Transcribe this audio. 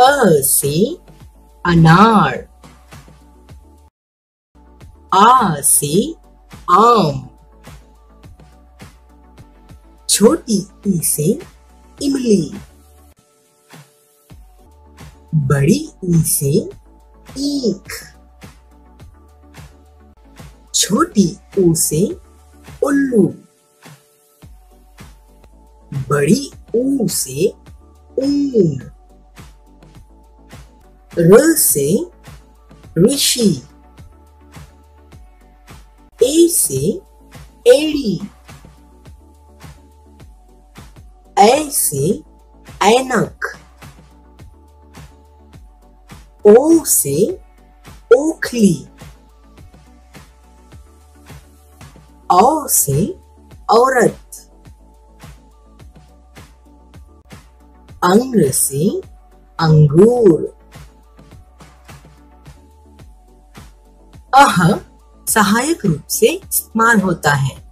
अ से अनार आ से आम छोटी ई से इमली. बड़ी ई से ईख. छोटी ऊ से उल्लू. बड़ी ऊ से ऊन. से ऋषि ए से एड़ी ऐ से ऐनक ओ से ओखली औ से औरत अंग्र से अंगूर अह सहायक रूप से इस्तेमाल होता है।